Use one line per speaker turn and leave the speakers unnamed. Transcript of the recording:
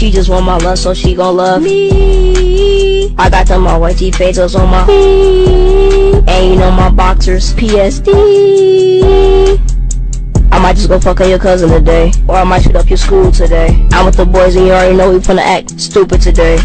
She just want my love, so she gon' love me. I got them all white tee bezos on my And you know my boxers, PSD. I might just go fuck up your cousin today. Or I might shoot up your school today. I'm with the boys and you already know we finna act stupid today.